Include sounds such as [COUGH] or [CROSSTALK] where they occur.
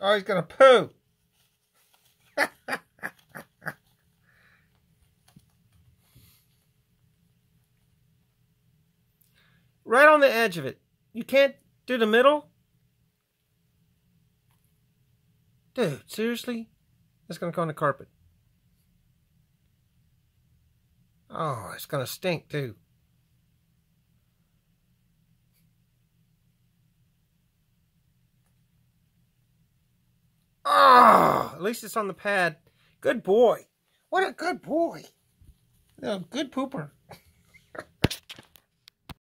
Oh, he's gonna poo. [LAUGHS] right on the edge of it. You can't do the middle? Dude, seriously? It's gonna go on the carpet. Oh, it's gonna stink too. At least it's on the pad. Good boy. What a good boy. A good pooper.